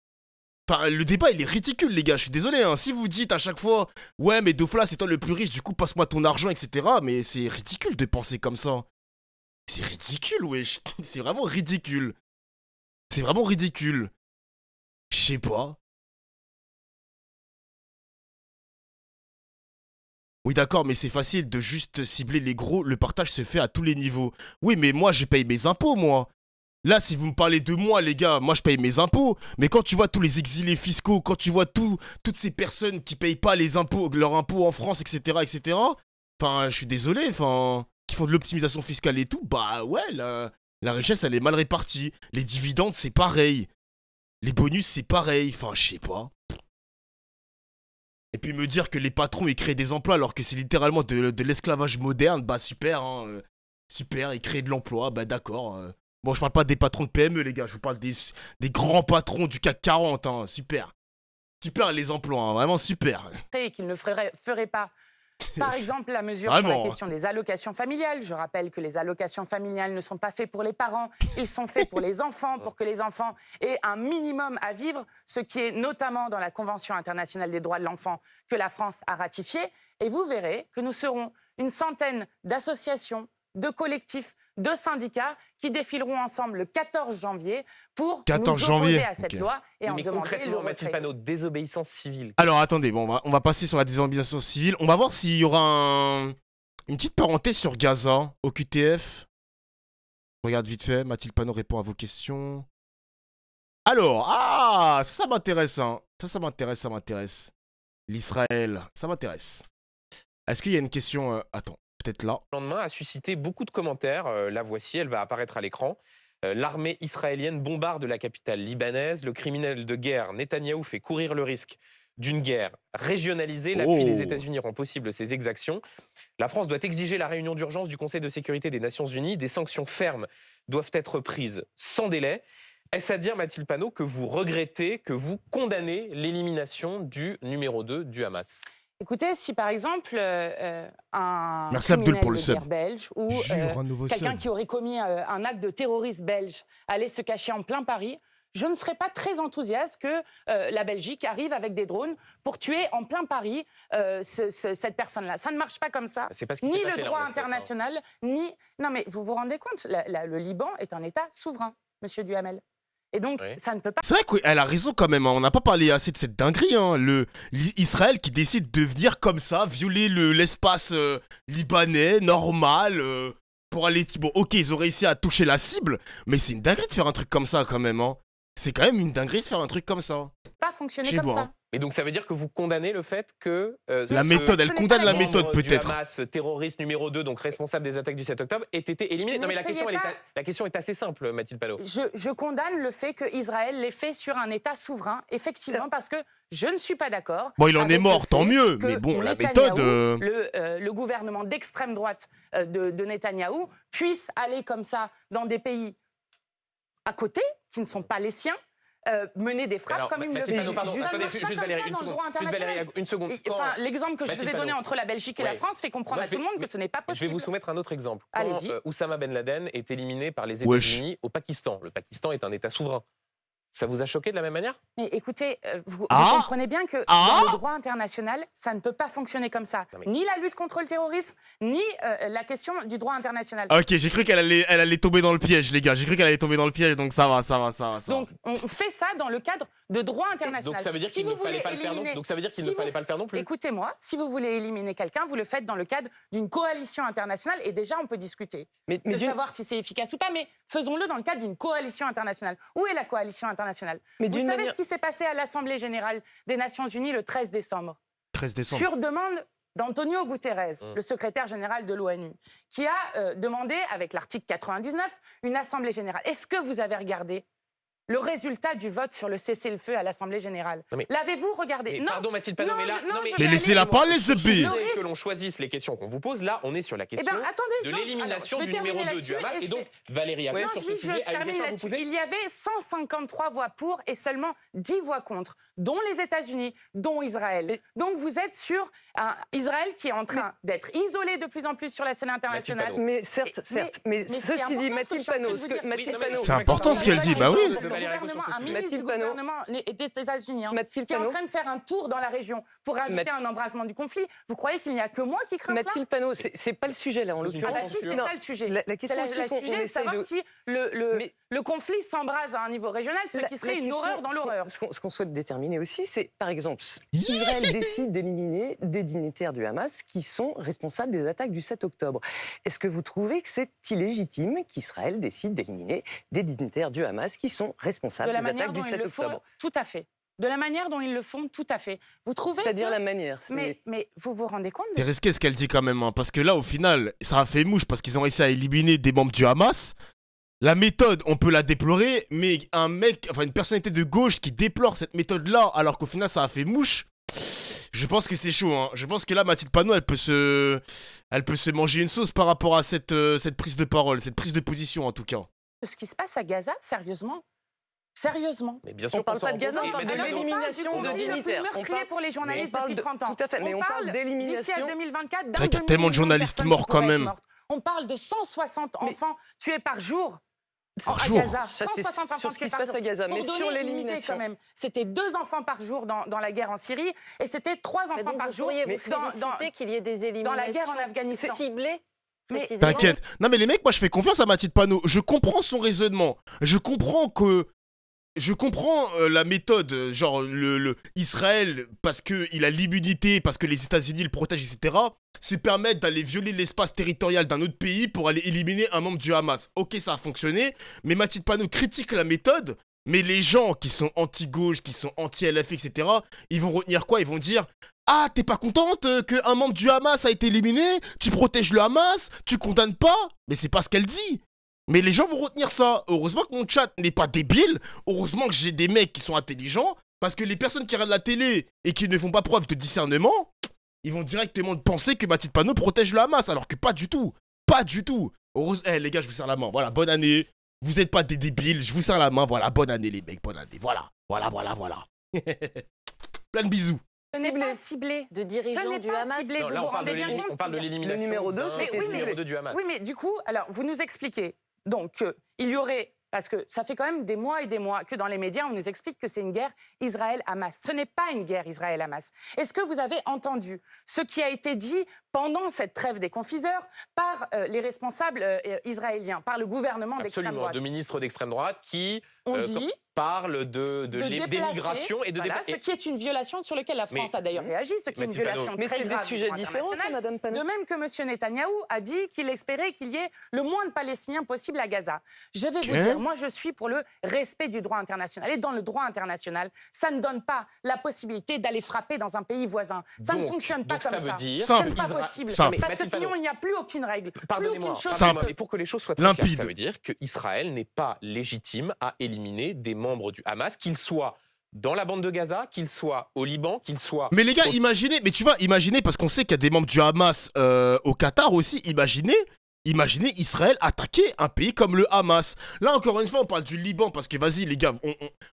Enfin, le débat, il est ridicule, les gars. Je suis désolé. Hein. Si vous dites à chaque fois, ouais, mais Dofla, c'est toi le plus riche, du coup, passe-moi ton argent, etc. Mais c'est ridicule de penser comme ça. C'est ridicule, wesh. *laughs* C'est vraiment ridicule. C'est vraiment ridicule. Je sais pas. Oui, d'accord, mais c'est facile de juste cibler les gros. Le partage se fait à tous les niveaux. Oui, mais moi, je paye mes impôts, moi. Là, si vous me parlez de moi, les gars, moi je paye mes impôts. Mais quand tu vois tous les exilés fiscaux, quand tu vois tout, toutes ces personnes qui payent pas les impôts, leurs impôts en France, etc., etc. Enfin, je suis désolé, enfin, font de l'optimisation fiscale et tout, bah ouais, la, richesse elle est mal répartie. Les dividendes c'est pareil. Les bonus c'est pareil. Enfin, je sais pas. Et puis me dire que les patrons ils créent des emplois alors que c'est littéralement de, l'esclavage moderne, bah super, hein, euh, super, ils créent de l'emploi, bah d'accord. euh. Bon, je parle pas des patrons de PME, les gars, je vous parle des, grands patrons du CAC 40, hein, super. Super les emplois, hein, vraiment super. et qu'ils ne feraient pas. *laughs* Par exemple, la mesure sur la question des allocations familiales. Je rappelle que les allocations familiales ne sont pas faites pour les parents, ils sont faits pour les enfants, pour que les enfants aient un minimum à vivre, ce qui est notamment dans la Convention internationale des droits de l'enfant que la France a ratifiée. Et vous verrez que nous serons une centaine d'associations, de collectifs, de syndicats qui défileront ensemble le 14 janvier pour 14 nous opposer janvier, à cette loi et en mais demander le concrètement, Mathilde retrait. Panot, désobéissance civile. Alors attendez, bon, on, va, on va passer sur la désorganisation civile. On va voir s'il y aura un- une petite parenthèse sur Gaza au QTF. Regarde vite fait, Mathilde Panot répond à vos questions. Alors, ah, ça, ça m'intéresse, hein. Ça, ça m'intéresse, ça m'intéresse. L'Israël, ça m'intéresse. Est-ce qu'il y a une question euh, Attends, peut-être là. Le lendemain a suscité beaucoup de commentaires. Euh, la voici, elle va apparaître à l'écran. Euh, L'armée israélienne bombarde la capitale libanaise. Le criminel de guerre Netanyahou fait courir le risque d'une guerre régionalisée. L'appui Oh. des États-Unis rend possible ces exactions. La France doit exiger la réunion d'urgence du Conseil de sécurité des Nations Unies. Des sanctions fermes doivent être prises sans délai. Est-ce à dire, Mathilde Panot, que vous regrettez, que vous condamnez l'élimination du numéro 2 du Hamas? Écoutez, si par exemple euh, euh, un Merci, Abdul, criminel pour le de sub. guerre belge ou euh, quelqu'un qui aurait commis euh, un acte de terrorisme belge allait se cacher en plein Paris, je ne serais pas très enthousiaste que euh, la Belgique arrive avec des drones pour tuer en plein Paris euh, ce- ce- cette personne-là. Ça ne marche pas comme ça. Ni le droit international, ni... Non mais vous vous rendez compte, la- la- le Liban est un État souverain, monsieur Duhamel. Et donc, Oui. ça ne peut pas C'est vrai qu'elle a raison quand même, hein. on n'a pas parlé assez de cette dinguerie. Hein. Le, Israël qui décide de venir comme ça, violer le, l'espace euh, libanais, normal, euh, pour aller... Bon, ok, ils ont réussi à toucher la cible, mais c'est une dinguerie de faire un truc comme ça quand même. Hein. C'est quand même une dinguerie de faire un truc comme ça. Pas fonctionner Chez comme ça. hein. Et donc ça veut dire que vous condamnez le fait que euh, La ce méthode, elle condamne la méthode peut-être. Hamas, terroriste numéro 2, donc responsable des attaques du 7 octobre, ait été éliminé. Non mais la question, elle est, la question est assez simple, Mathilde Palot. Je, je condamne le fait qu'Israël l'ait fait sur un État souverain, effectivement, parce que je ne suis pas d'accord. Bon, il en est mort, tant mieux, mais bon, la Netanyahou, méthode... euh, Le, euh, le gouvernement d'extrême droite euh, de, de Netanyahou puisse aller comme ça dans des pays à côté, qui ne sont pas les siens, euh, mener des frappes Alors, comme il le Mathilde fait. Panot, pardon, Ça ne attendez, marche juste Valérie, une seconde. Juste. Valérie, une seconde. Enfin, L'exemple que je Mathilde vous ai donné entre la Belgique et la. France fait comprendre Moi, à tout le monde que ce n'est pas Je vais possible. vous soumettre un autre exemple. Quand Allez-y. euh, Oussama Ben Laden est éliminé par les. États-Unis au Pakistan. Le Pakistan est un État souverain. Ça vous a choqué de la même manière? Mais écoutez, euh, vous, vous Ah comprenez bien que Ah dans le droit international, ça ne peut pas fonctionner comme ça. Mais- Ni la lutte contre le terrorisme, ni euh, la question du droit international. Ok, j'ai cru qu'elle allait, elle allait tomber dans le piège, les gars. J'ai cru qu'elle allait tomber dans le piège, donc ça va, ça va, ça va. Ça va. Donc, on fait ça dans le cadre de droit international. Donc ça veut dire Si qu'il ne fallait pas le faire non Donc ça veut dire qu'il si ne vous- fallait pas le faire non plus. Écoutez-moi, si vous voulez éliminer quelqu'un, vous le faites dans le cadre d'une coalition internationale et déjà on peut discuter Mais, mais de savoir si c'est efficace ou pas, mais faisons-le dans le cadre d'une coalition internationale. Où est la coalition internationale mais Vous savez manière. ce qui s'est passé à l'Assemblée générale des Nations unies le 13 décembre 13 décembre. sur demande d'Antonio Guterres, Mm. le secrétaire général de l'ONU, qui a euh, demandé, avec l'article 99, une assemblée générale. Est-ce que vous avez regardé le résultat du vote sur le cessez-le-feu à l'Assemblée générale mais- L'avez-vous regardé? Mais Non. pardon Mathilde Panot, non, mais là, je- non, Mais laissez-la parler, que l'on choisisse les questions qu'on vous pose. Là, on est sur la Eh question attendez, de l'élimination du numéro terminer 2 du Hamas. et donc, vais- Valérie Non, sur je- ce je sujet, à vous Il y avait 153 voix pour et seulement 10 voix contre, dont les États-Unis, dont Israël. Donc vous êtes sur un Israël qui est en train d'être isolé de plus en plus sur la scène internationale. Mais certes, certes, mais, ceci dit, Mathilde Panot, C'est important ce qu'elle dit, bah oui. Valérie gouvernement, un ministre du gouvernement des États-Unis, hein, qui est en train de faire un tour dans la région pour inviter un embrasement du conflit. Vous croyez qu'il n'y a que moi qui crains cela Mathilde Panot, c'est c'est pas le sujet là en Ah bah Ah bah l'occurrence. si, c'est ça le sujet. La, la C'est question essaye savoir de. si le, le, Mais- le conflit s'embrase à un niveau régional, ce La- qui serait une question- horreur dans l'horreur. Ce qu'on ce qu'on souhaite déterminer aussi, c'est par exemple, Israël décide d'éliminer des dignitaires du Hamas qui sont responsables des attaques du 7 octobre. Est-ce que vous trouvez que c'est illégitime qu'Israël décide d'éliminer des dignitaires du Hamas qui sont responsables De la des manière attaques dont du ils 7 le font, tout à fait. De la manière dont ils le font, tout à fait. Vous trouvez C'est-à-dire que- la manière. c'est- mais, mais vous vous rendez compte de- C'est risqué ce qu'elle dit quand même, hein, parce que là, au final, ça a fait mouche parce qu'ils ont réussi à éliminer des membres du Hamas. La méthode, on peut la déplorer, mais un mec, enfin une personnalité de gauche qui déplore cette méthode-là, alors qu'au final, ça a fait mouche. Je pense que c'est chaud. Hein. Je pense que là, Mathilde Panot, elle peut se, elle peut se manger une sauce par rapport à cette, euh, cette prise de parole, cette prise de position en tout cas. ce qui se passe à Gaza Sérieusement Sérieusement Mais bien sûr On parle pas de Gaza, on parle Mais de l'élimination On de dignitaires. le plus On meurtrier parle- pour les journalistes depuis de- 30 ans. tout à fait, mais on parle d'ici à d'élimination. 2024 d'un y a tellement de journalistes morts quand même. On parle de 160 Mais- enfants tués par jour. Par jour. Gaza. Ça, c'est 160 enfants sur ce tués qui se par passe jour. à Gaza. Mais sur l'élimination. quand même, c'était deux enfants par jour dans, dans la guerre en Syrie et c'était trois enfants par vous jour vous dans- qu'il y ait des éliminations dans la guerre en Afghanistan. ciblées. T'inquiète. Non mais les mecs, moi je fais confiance à Mathilde Panot. Je comprends son raisonnement. Je comprends que... Je comprends euh, la méthode, genre le, le Israël, parce qu'il a l'immunité, parce que les États-Unis le protègent, etc., se permettent d'aller violer l'espace territorial d'un autre pays pour aller éliminer un membre du Hamas. Ok, ça a fonctionné, mais Mathilde Panot critique la méthode, mais les gens qui sont anti-gauche, qui sont anti-LF, etc., ils vont retenir quoi? Ils vont dire ah, t'es pas contente euh, qu'un membre du Hamas a été éliminé? Tu protèges le Hamas? Tu condamnes pas? Mais c'est pas ce qu'elle dit mais les gens vont retenir ça. Heureusement que mon chat n'est pas débile. Heureusement que j'ai des mecs qui sont intelligents. Parce que les personnes qui regardent la télé et qui ne font pas preuve de discernement, ils vont directement penser que Mathilde Panot protège le Hamas. Alors que pas du tout. Pas du tout. Heureuse... Eh les gars, je vous serre la main. Voilà, bonne année. Vous êtes pas des débiles, je vous serre la main, voilà, bonne année les mecs, bonne année, voilà, voilà, voilà, voilà. *laughs* Plein de bisous. Ce n'est pas ciblé. De dirigeants du Hamas. ciblé. Non, là, on parle de l'élimination. Le numéro deux, d'un- c'était du ciblé. numéro deux du Hamas. Oui, mais du coup, alors, vous nous expliquez. Donc, euh, il y aurait. Parce que ça fait quand même des mois et des mois que dans les médias, on nous explique que c'est une guerre Israël-Hamas. Ce n'est pas une guerre Israël-Hamas. Est-ce que vous avez entendu ce qui a été dit pendant cette trêve des confiseurs par euh, les responsables euh, israéliens, par le gouvernement d'extrême Absolument, droite de ministres d'extrême droite qui On euh, dit parlent de, de, de d'émigration et de voilà, dépa- ce qui est une violation sur laquelle la Mais- France a d'ailleurs réagi, ce qui est une violation Mais très c'est des sujets différents, ça. Madame Panot. De même que M. Netanyahou a dit qu'il espérait qu'il y ait le moins de Palestiniens possible à Gaza. Je vais vous Ok. dire, moi je suis pour le respect du droit international. Et dans le droit international, ça ne donne pas la possibilité d'aller frapper dans un pays voisin. Ça ne fonctionne pas donc comme ça veut ça. dire n'est Simple. Parce que sinon, il n'y a plus aucune règle. Plus Pardonnez-moi, aucune chose. pardonnez-moi, Simple. mais pour que les choses soient très claires, ça veut dire qu'Israël n'est pas légitime à éliminer des membres du Hamas, qu'ils soient dans la bande de Gaza, qu'ils soient au Liban, qu'ils soient... Mais les gars, au- imaginez, mais tu vois, imaginez, parce qu'on sait qu'il y a des membres du Hamas euh, au Qatar aussi, imaginez, imaginez Israël attaquer un pays comme le Hamas. Là, encore une fois, on parle du Liban, parce que vas-y, les gars,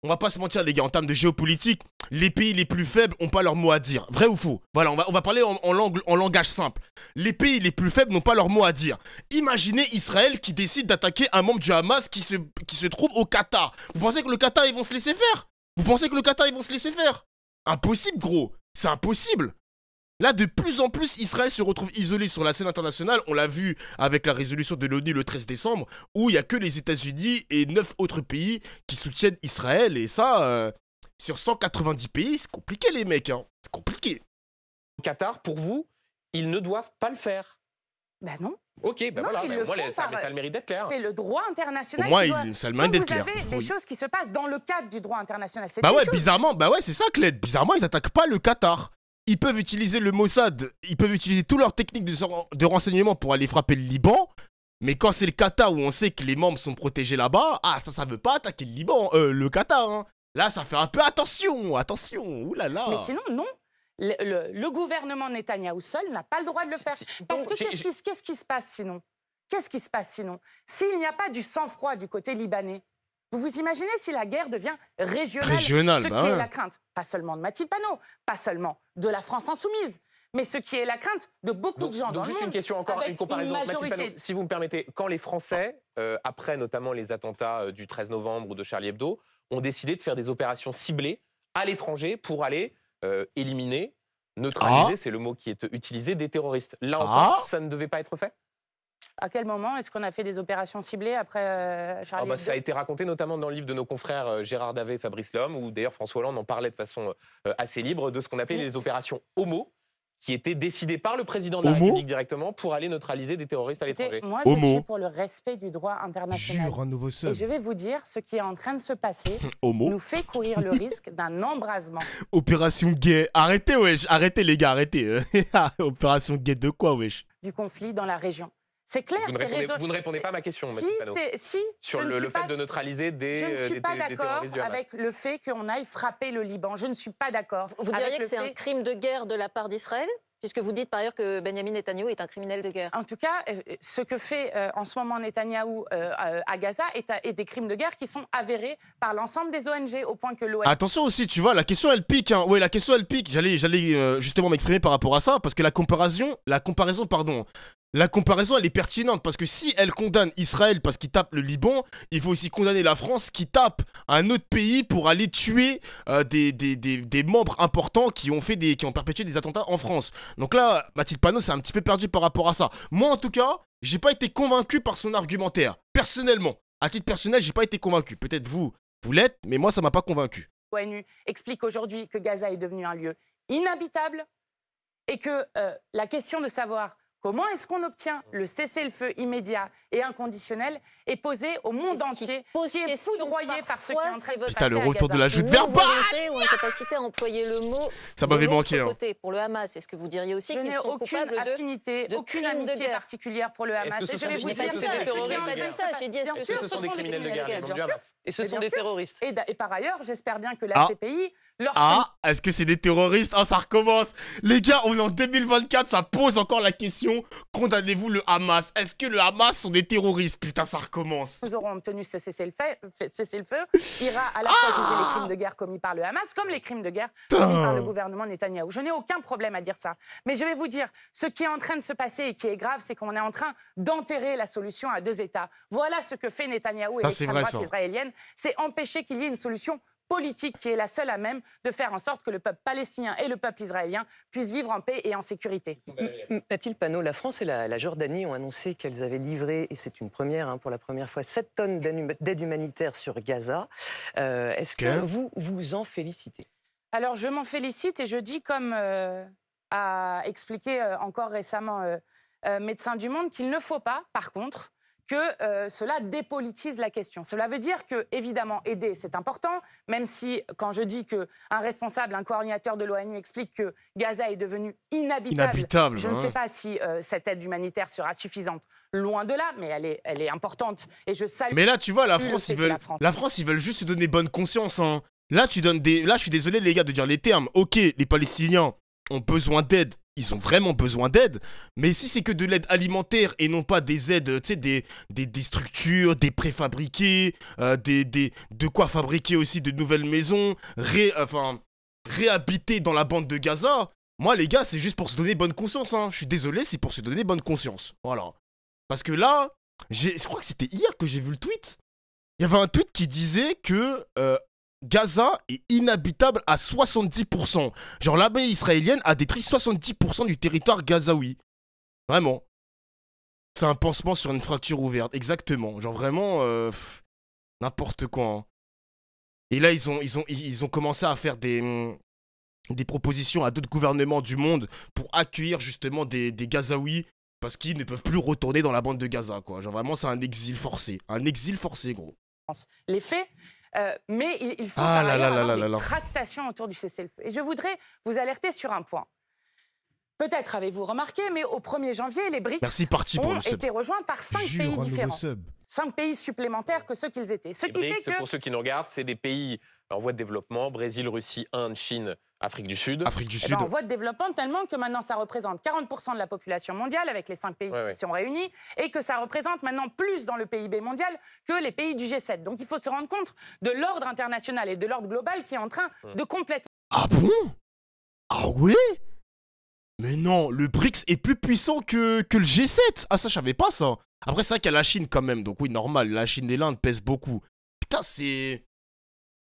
on, va pas se mentir, les gars, en termes de géopolitique, les pays les plus faibles ont pas leur mot à dire. Vrai ou faux? Voilà, on va, parler en, en en langage simple. Les pays les plus faibles n'ont pas leur mot à dire. Imaginez Israël qui décide d'attaquer un membre du Hamas qui se, qui se trouve au Qatar. Vous pensez que le Qatar, ils vont se laisser faire? Vous pensez que le Qatar, ils vont se laisser faire? Impossible, gros. C'est impossible. Là, de plus en plus, Israël se retrouve isolé sur la scène internationale. On l'a vu avec la résolution de l'ONU le 13 décembre, où il n'y a que les États-Unis et 9 autres pays qui soutiennent Israël. Et ça, euh, sur 190 pays, c'est compliqué, les mecs. Hein. C'est compliqué. Qatar, pour vous, ils ne doivent pas le faire. Ben non, Ok, ben Non, voilà, ils ben le moi, font les- ça, par- le mérite d'être clair. c'est le droit Au international. moins, qui doit- il, ça a le mérite d'être vous clair. avez des Oui. choses qui se passent dans le cadre du droit international, c'est Bah ouais, chose. bizarrement, bah ouais, c'est ça, Cled. Bizarrement, ils attaquent pas le Qatar. Ils peuvent utiliser le Mossad, ils peuvent utiliser toutes leurs techniques de, de renseignement pour aller frapper le Liban. Mais quand c'est le Qatar où on sait que les membres sont protégés là-bas, ah, ça, ça veut pas attaquer le Liban, euh, le Qatar. hein. Là, ça fait un peu attention, attention, oulala. Mais sinon, non. Le, le- le gouvernement Netanyahou seul n'a pas le droit de le faire. Parce que j'ai- qu'est-ce qui, qu'est-ce qui se passe sinon? Qu'est-ce qui se passe sinon? S'il n'y a pas du sang-froid du côté libanais, vous vous imaginez si la guerre devient régionale Régional, Ce bah qui ouais. est la crainte, pas seulement de Mathilde Panot, pas seulement de la France insoumise, mais ce qui est la crainte de beaucoup Donc, de gens donc dans juste le une monde. question encore, une comparaison. une Mathilde Panot, si vous me permettez, quand les Français, euh, après notamment les attentats euh, du 13 novembre ou de Charlie Hebdo, ont décidé de faire des opérations ciblées à l'étranger pour aller euh, éliminer, neutraliser, c'est le mot qui est utilisé, des terroristes. Là encore, Ah. ça ne devait pas être fait? À quel moment est-ce qu'on a fait des opérations ciblées après euh, Ah Charlie bah, Ça a été raconté notamment dans le livre de nos confrères euh, Gérard Davet et Fabrice Lhomme, où d'ailleurs François Hollande en parlait de façon euh, assez libre, de ce qu'on appelait les opérations homo, qui étaient décidées par le président de la Homo République directement pour aller neutraliser des terroristes à l'étranger. Moi, je Homo. suis pour le respect du droit international. Jure, un nouveau Et sub. je vais vous dire, ce qui est en train de se passer *laughs* Homo. nous fait courir le risque d'un *laughs* embrasement. Opération gay. Arrêtez, wesh. Arrêtez, les gars, arrêtez. *laughs* Opération gay de quoi, wesh? Du conflit dans la région. C'est clair, Vous ne c'est répondez, raison- vous ne répondez pas à ma question, Si, si, Sur le, fait pas- de neutraliser des, je ne euh, suis des- pas d'accord avec le fait qu'on aille frapper le Liban. Je ne suis pas d'accord. Vous diriez que c'est un crime de guerre de la part d'Israël Puisque vous dites par ailleurs que Benjamin Netanyahu est un criminel de guerre. En tout cas, euh, ce que fait euh, en ce moment Netanyahou euh, euh, à Gaza est, des crimes de guerre qui sont avérés par l'ensemble des ONG, au point que l'ONU Attention aussi, tu vois, la question elle pique. Hein. Ouais, la question elle pique. J'allais, j'allais euh, justement m'exprimer par rapport à ça parce que la comparaison, la comparaison, pardon, la comparaison elle est pertinente parce que si elle condamne Israël parce qu'il tape le Liban, il faut aussi condamner la France qui tape un autre pays pour aller tuer euh, des, des, des, des membres importants qui ont fait des, qui ont perpétué des attentats en France. Donc là, Mathilde Panot, c'est un petit peu perdu par rapport à ça. Moi, en tout cas, j'ai pas été convaincu par son argumentaire. Personnellement, à titre personnel, j'ai pas été convaincu. Peut-être vous, vous l'êtes, mais moi, ça m'a pas convaincu. ONU explique aujourd'hui que Gaza est devenu un lieu inhabitable et que euh, la question de savoir comment est-ce qu'on obtient le cessez-le-feu immédiat et inconditionnel est posée au monde Et qui entier, pose qui est foudroyé par ce qui est en train c'est de se Putain, le retour de la joute verbale volonté ou incapacité à employer le mot. Ça m'avait manqué. hein. côté, pour le Hamas, est-ce que vous diriez aussi qu'ils n'ai sont aucune coupables de affinité, de aucune crimes de amitié guerre. particulière pour le Hamas. que ce Et je est-ce pas dire que dit ça, j'ai criminels pas de dit guerre ça, j'ai dit est-ce Bien que ce sont des criminels de guerre, Et ce sont des terroristes. Et, et par ailleurs, j'espère bien que la Ah. CPI, Ah, est-ce que c'est des terroristes? Ah, ça recommence. Les gars, on est en 2024, ça pose encore la question. Question. Condamnez-vous le Hamas Est-ce que le Hamas sont des terroristes? Putain, ça recommence. nous aurons obtenu ce cessez-le-feu, cessez-le-feu ira à la fois juger les crimes de guerre commis par le Hamas comme les crimes de guerre commis par le gouvernement Netanyahou. Je n'ai aucun problème à dire ça. Mais je vais vous dire, ce qui est en train de se passer et qui est grave, c'est qu'on est en train d'enterrer la solution à deux États. Voilà ce que fait Netanyahou et l'extrême vrai, droite israélienne, c'est empêcher qu'il y ait une solution politique qui est la seule à même de faire en sorte que le peuple palestinien et le peuple israélien puissent vivre en paix et en sécurité. Mathilde Panot, la France et la, la Jordanie ont annoncé qu'elles avaient livré, et c'est une première hein, pour la première fois, 7 tonnes d'aide humanitaire sur Gaza. Euh, Est-ce que vous vous en félicitez? Alors, je m'en félicite et je dis, comme euh, a expliqué euh, encore récemment euh, euh, Médecins du Monde, qu'il ne faut pas, par contre, que euh, cela dépolitise la question. Cela veut dire que, évidemment, aider, c'est important, même si, quand je dis qu'un responsable, un coordinateur de l'ONU explique que Gaza est devenu inhabitable, Inhabitable. je ne hein. sais pas si euh, cette aide humanitaire sera suffisante, loin de là, mais elle est, elle est importante. Et je salue Mais là, tu vois, la France, ils veulent, la France- la France, ils veulent juste se donner bonne conscience. Hein. Là, tu donnes des, là, je suis désolé les gars de dire les termes. Ok, les Palestiniens ont besoin d'aide. Ils ont vraiment besoin d'aide. Mais si c'est que de l'aide alimentaire et non pas des aides, tu sais, des, des, des structures, des préfabriqués, euh, des, des, de quoi fabriquer aussi de nouvelles maisons, ré, enfin, réhabiter dans la bande de Gaza. Moi, les gars, c'est juste pour se donner bonne conscience. Hein. Je suis désolé, c'est pour se donner bonne conscience. Voilà. Parce que là, je crois que c'était hier que j'ai vu le tweet. Il y avait un tweet qui disait que euh, Gaza est inhabitable à 70%. Genre l'armée israélienne a détruit 70% du territoire gazaoui. Vraiment. C'est un pansement sur une fracture ouverte, exactement. Genre vraiment, euh, n'importe quoi. hein. Et là, ils ont, ils, ont, ils ont commencé à faire des, hum, des propositions à d'autres gouvernements du monde pour accueillir justement des, des Gazaouis parce qu'ils ne peuvent plus retourner dans la bande de Gaza, quoi. Genre vraiment, c'est un exil forcé. Un exil forcé, gros. les faits. Euh, mais il, il faut Ah par là là là avoir là des là. tractations autour du cessez-le-feu. Et je voudrais vous alerter sur un point. Peut-être avez-vous remarqué, mais au 1er janvier, les BRICS Merci, parti pour ont été rejoints par cinq Jure, pays différents. Cinq pays supplémentaires que ceux qu'ils étaient. Ce Les qui fait BRICS, que pour ceux qui nous regardent, c'est des pays en voie de développement Brésil, Russie, Inde, Chine, Afrique du Sud. Afrique du Eh Sud. ben, en voie de développement tellement que maintenant ça représente 40% de la population mondiale avec les cinq pays Ouais, qui ouais. sont réunis et que ça représente maintenant plus dans le PIB mondial que les pays du G7. Donc il faut se rendre compte de l'ordre international et de l'ordre global qui est en train de complètement Ah bon? Ah ouais? Mais non, le BRICS est plus puissant que, que le G7 Ah ça, je savais pas ça Après, c'est vrai qu'il y a la Chine quand même, donc oui, normal, la Chine et l'Inde pèsent beaucoup. Putain, c'est...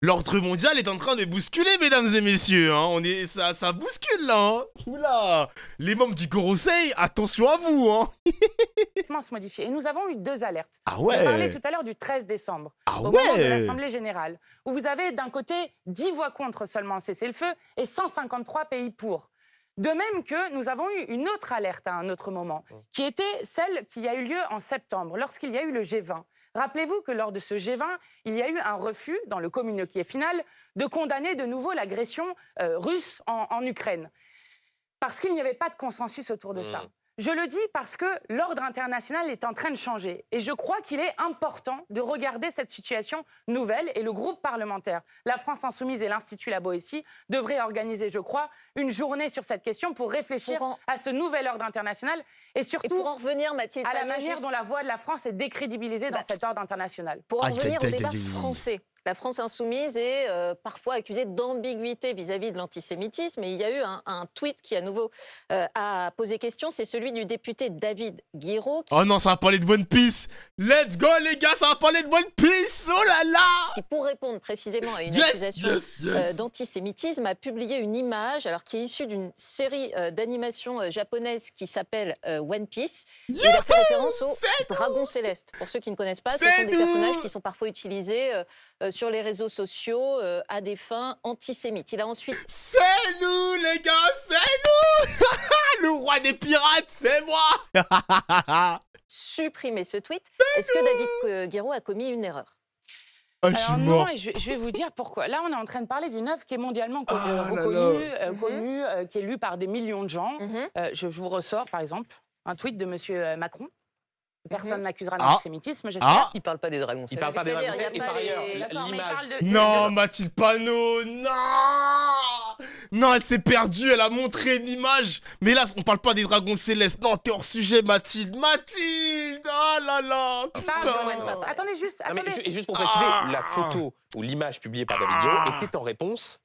L'ordre mondial est en train de bousculer, mesdames et messieurs. Hein. On est, ça, ça bouscule là. Hein. Oula, les membres du Gorosei, attention à vous. Hein. *laughs* se modifier. Et nous avons eu deux alertes. Ah On parlait ouais. tout à l'heure du 13 décembre. Ah au moment de ouais. l'Assemblée générale, où vous avez d'un côté 10 voix contre seulement le cessez-le-feu et 153 pays pour. De même que nous avons eu une autre alerte à un autre moment, qui était celle qui a eu lieu en septembre, lorsqu'il y a eu le G20. Rappelez-vous que lors de ce G20, il y a eu un refus, dans le communiqué final, de condamner de nouveau l'agression euh, russe en, en Ukraine. Parce qu'il n'y avait pas de consensus autour de ça. Je le dis parce que l'ordre international est en train de changer. Et je crois qu'il est important de regarder cette situation nouvelle. Et le groupe parlementaire, la France Insoumise et l'Institut La Boétie devraient organiser, je crois, une journée sur cette question pour réfléchir Pour en- à ce nouvel ordre international et Et surtout pour en revenir, Mathilde, à la manière juste- dont la voix de la France est décrédibilisée dans Bah, cet ordre international. Pour en Aïe, revenir au débat français, la France insoumise est euh, parfois accusée d'ambiguïté vis-à-vis de l'antisémitisme. Et il y a eu un, un tweet qui, à nouveau, euh, a posé question. C'est celui du député David Guiraud, qui, Oh non, ça va parler de One Piece. Let's go les gars, ça va parler de One Piece. Oh là là. qui, pour répondre précisément à une Yes, accusation yes, euh, d'antisémitisme, a publié une image alors, qui est issue d'une série d'animation japonaise qui s'appelle One Piece. Il a fait référence au dragon céleste. Pour ceux qui ne connaissent pas, ce sont des personnages qui sont parfois utilisés euh, sur les réseaux sociaux euh, à des fins antisémites. Il a ensuite C'est nous les gars, c'est nous. *laughs* Le roi des pirates, c'est moi. *laughs* supprimé ce tweet. Est-ce que David euh, Guiraud a commis une erreur? Je suis Alors non, et je, je vais vous dire pourquoi. Là, on est en train de parler d'une œuvre qui est mondialement Ah euh, reconnue, là. euh, Mhm. connue, euh, qui est lue par des millions de gens. Mhm. Euh, je, je vous ressors, par exemple, un tweet de M. Macron. Personne Mhm. n'accusera Ah. d'antisémitisme, j'espère. Ah. Il ne parle pas des dragons. Il parle pas des dragons et par ailleurs, l'image. Non, Mathilde Panot, non Non, elle s'est perdue, elle a montré une image. Mais là, on parle pas des dragons célestes. Non, t'es hors sujet, Mathilde. Mathilde Oh là là. Attendez juste, Non, mais attendez. et juste pour préciser, Ah. la photo ou l'image publiée par David Guiraud Ah. était en réponse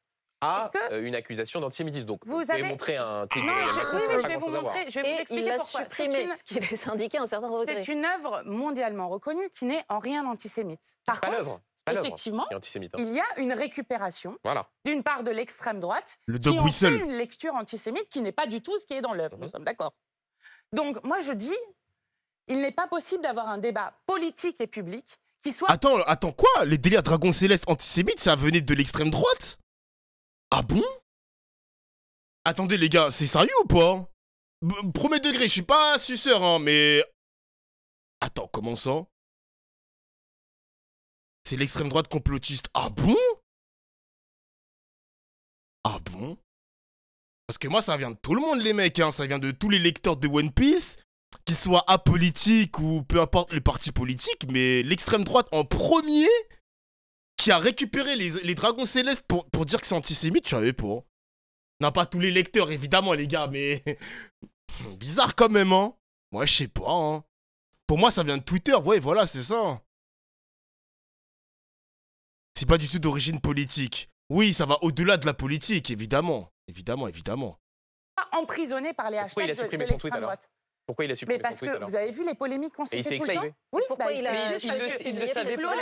à Est-ce que- euh, une accusation d'antisémitisme. Donc, Vous vous, avez- montrer un tweet Non, de je, oui, mais vais vous montrer, je vais vous Et expliquer il l'a supprimé, une- ce qui laisse indiquer un certain regret. C'est une œuvre mondialement reconnue qui n'est en rien antisémite. Par pas contre, effectivement, antisémite. hein. il y a une récupération Voilà. d'une part de l'extrême droite Le qui en fait une lecture antisémite qui n'est pas du tout ce qui est dans l'œuvre. Nous Mhm. sommes d'accord. Donc moi je dis, il n'est pas possible d'avoir un débat politique et public qui soit Attends, attends, quoi? Les délires dragons célestes antisémites, ça venait de l'extrême droite? Ah bon? Attendez, les gars, c'est sérieux ou pas? Premier degré, je suis pas suceur, hein, mais. Attends, comment ça? C'est l'extrême droite complotiste. Ah bon? Ah bon? Parce que moi, ça vient de tout le monde, les mecs, hein. Ça vient de tous les lecteurs de One Piece, qu'ils soient apolitiques ou peu importe le parti politique, mais l'extrême droite en premier, qui a récupéré les, les dragons célestes pour, pour dire que c'est antisémite, je savais pas. Non, pas tous les lecteurs, évidemment, les gars, mais. *laughs* Bizarre quand même, hein. Moi, je sais pas, hein. Pour moi, ça vient de Twitter, ouais, voilà, c'est ça. C'est pas du tout d'origine politique. Oui, ça va au-delà de la politique, évidemment. Évidemment, évidemment. emprisonné par les Pourquoi il a hashtags de, de son tweet, l'extrême alors? droite. Pourquoi il a supprimé Mais parce son tweet que alors vous avez vu les polémiques qu'on Et il s'est s'est tout le temps Oui, Pourquoi bah, il a- il, il le- il il savait pas,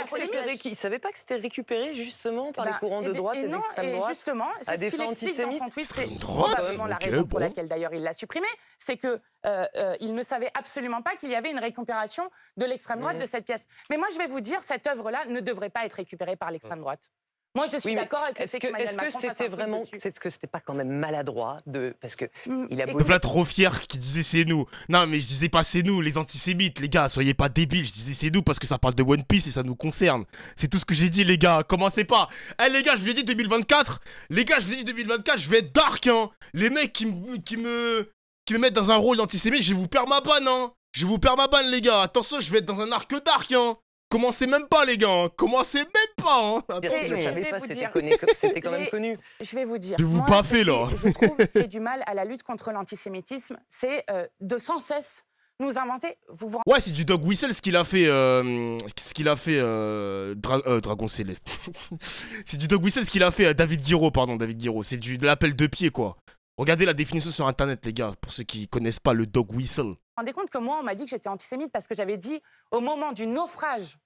il savait pas que c'était récupéré justement par les Bah, courants de droite et, non, d'extrême et droite. justement, c'est ce qu'il explique dans son tweet. C'est probablement la raison pour laquelle d'ailleurs il l'a supprimé. C'est que euh, euh, il ne savait absolument pas qu'il y avait une récupération de l'extrême droite Mhm. de cette pièce. Mais moi, je vais vous dire, cette œuvre-là ne devrait pas être récupérée par l'extrême droite. Moi, je suis Oui, d'accord avec Est-ce que est-ce que c'était vraiment, est-ce que c'était pas quand même maladroit de parce que Mm, il a beau- voilà trop fier qui disait c'est nous. Non, mais je disais pas c'est nous, les antisémites, les gars, soyez pas débiles. Je disais c'est nous parce que ça parle de One Piece et ça nous concerne. C'est tout ce que j'ai dit, les gars. Commencez pas. Eh, les gars, je vous ai dit 2024. Les gars, je vous ai dit 2024, je vais être dark, hein. Les mecs qui, me- qui me. qui me mettent dans un rôle d'antisémite, je vais vous perdre ma banne, hein. Je vais vous perdre ma banne, les gars. Attention, je vais être dans un arc dark, hein. Commencez même pas, les gars. hein. Commencez même pas, hein. je savait vais pas, vous c'était dire. connu- *laughs* c'était quand même Les- connu. Je vais vous dire. Je vous moi, pas fait, ce qui, là. Je trouve fait *laughs* du mal à la lutte contre l'antisémitisme, c'est euh, de sans cesse nous inventer. Vous vous Ouais, c'est du Dog Whistle ce qu'il a fait. euh, ce qu'il a fait. euh, Dra- euh, Dragon Céleste. *laughs* c'est du Dog Whistle ce qu'il a fait. euh, David Guiraud, pardon, David Guiraud. C'est du de l'appel de pied, quoi. Regardez la définition sur internet, les gars, pour ceux qui connaissent pas le Dog Whistle. vous rendez compte que moi, on m'a dit que j'étais antisémite parce que j'avais dit au moment du naufrage,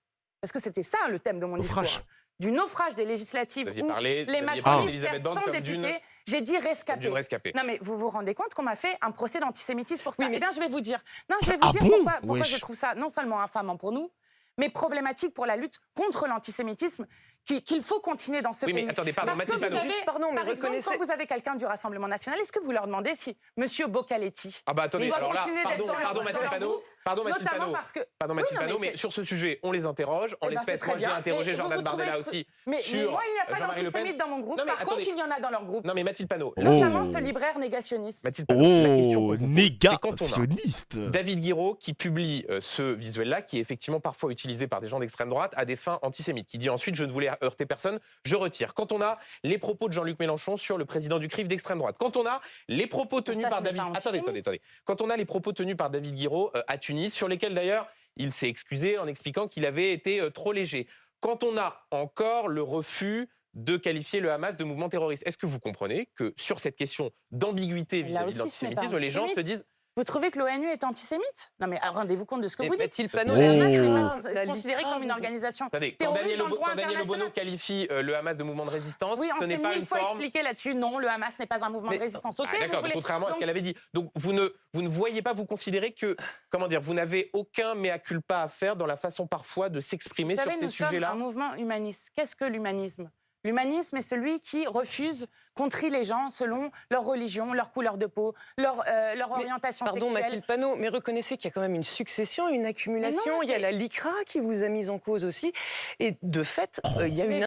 parce que c'était ça le thème de mon Naufrage. discours, du naufrage des Vous législatives aviez où parlé, vous les macronistes perdent Borne 100 comme d'une députés, j'ai dit rescapée. Non mais vous vous rendez compte qu'on m'a fait un procès d'antisémitisme pour ça Oui, mais- Eh bien je vais vous dire. Non, je vais vous Ah dire bon pourquoi, je trouve ça non seulement infamant pour nous, mais problématique pour la lutte contre l'antisémitisme qu'il faut continuer dans ce Oui, pays. mais attendez, pardon, Parce que Mathilde vous Panot. avez- Juste, pardon, mais Par exemple, reconnaissez. quand vous avez quelqu'un du Rassemblement national, est-ce que vous leur demandez si Monsieur Bocaletti, Ah bah attendez, alors là, pardon, pardon Mathilde Panot, pardon Mathilde Panot, parce que pardon Mathilde Panot, mais sur ce sujet, on les interroge, en Eh ben, l'espèce, très moi j'ai bien. interrogé Jordan Bardella aussi mais, mais sur moi il n'y a pas Jean-Marie Le Pen. d'antisémite dans mon groupe. Non, mais Par contre, il y en a dans leur groupe, Non mais Mathilde Panot, Oh. notamment ce libraire négationniste. Mathilde Panot, la question qu'on Oh, sioniste. David Guiraud qui publie euh, ce visuel-là, qui est effectivement parfois utilisé par des gens d'extrême droite à des fins antisémites, qui dit ensuite je ne voulais heurter personne, je retire. Quand on a les propos de Jean-Luc Mélenchon sur le président du CRIF d'extrême droite, quand on a les propos tenus ça, par David, attendez, attendez, attendez, quand on a les propos tenus par David Guiraud euh, à Tunis, sur lesquels d'ailleurs il s'est excusé en expliquant qu'il avait été euh, trop léger. Quand on a encore le refus de qualifier le Hamas de mouvement terroriste. Est-ce que vous comprenez que sur cette question d'ambiguïté vis-à-vis de l'antisémitisme, les gens se disent Vous trouvez que l'ONU est antisémite? Non mais ah, rendez-vous compte de ce que Mais vous dites. Oh. Le n'est la pas considéré comme une organisation. Attendez, quand Terroriste Daniel, Obo- quand Daniel Obono qualifie euh, le Hamas de mouvement de résistance, Oui, on ce s'est n'est pas mille une fois forme. expliqué là-dessus. Non, le Hamas n'est pas un mouvement Mais- de résistance. Ok, Ah, D'accord, voulez- donc contrairement à ce qu'elle avait dit. Donc vous ne, vous ne voyez pas, vous considérez que, comment dire, vous n'avez aucun mea culpa à faire dans la façon parfois de s'exprimer sur savez, ces nous sommes sujets-là? un mouvement humaniste. Qu'est-ce que l'humanisme? L'humanisme est celui qui refuse qu'on trie les gens selon leur religion, leur couleur de peau, leur, euh, leur Mais, orientation Pardon sexuelle. Mathilde Panot, mais reconnaissez qu'il y a quand même une succession, une accumulation. il y a la LICRA qui vous a mise en cause aussi. Et de fait, euh, il y a une Mais-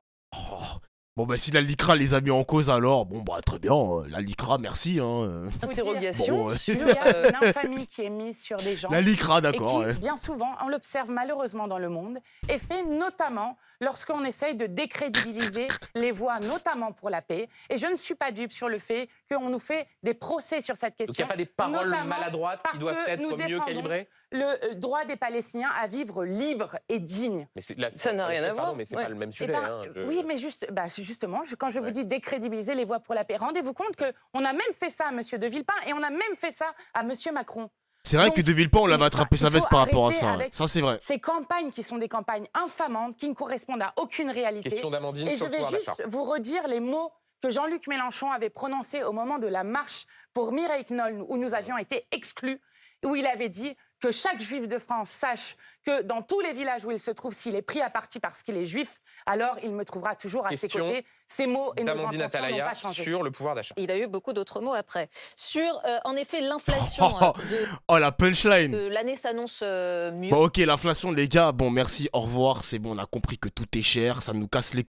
Oh. Bon, bah, si la LICRA les a mis en cause, alors, bon, bah, très bien. euh, La LICRA, merci. Hein. euh. Interrogation Bon, sur. *laughs* euh, une infamie qui est mise sur des gens. La LICRA, et d'accord. qui, ouais. bien souvent, on l'observe malheureusement dans le monde, est fait notamment lorsqu'on essaye de décrédibiliser les voix, notamment pour la paix. Et je ne suis pas dupe sur le fait qu'on nous fait des procès sur cette Donc il n'y question. a pas des paroles maladroites qui parce doivent que être nous mieux défendons calibrées Le euh, droit des Palestiniens à vivre libre et digne. mais Ça n'a rien à voir. mais c'est Ouais. pas le même Eh sujet. ben, hein, je- Oui, mais juste, bah, c'est justement, je- quand je vous dis décrédibiliser les voix pour la paix, rendez-vous compte qu'on a même fait ça à M. De Villepin et on a même fait ça à M. Macron. C'est vrai donc, que De Villepin, on l'avait attrapé sa veste par rapport à ça. avec- Ça, c'est vrai. Ces campagnes qui sont des campagnes infamantes, qui ne correspondent à aucune réalité. Question d'Amandine Et je sur vais juste vous redire les mots que Jean-Luc Mélenchon avait prononcés au moment de la marche pour Mireille Knoll, où nous avions été exclus, où il avait dit que chaque juif de France sache que dans tous les villages où il se trouve, s'il est pris à partie parce qu'il est juif, alors il me trouvera toujours à ses Question côtés. Ces mots et nos intentions n'ont Atalaya pas changé. sur le pouvoir d'achat. Il a eu beaucoup d'autres mots après. Sur, euh, en effet, l'inflation *laughs* euh, de, Oh, la punchline. l'année s'annonce euh, mieux. Bon, ok, l'inflation, les gars, bon, merci, au revoir. C'est bon, on a compris que tout est cher. Ça nous casse les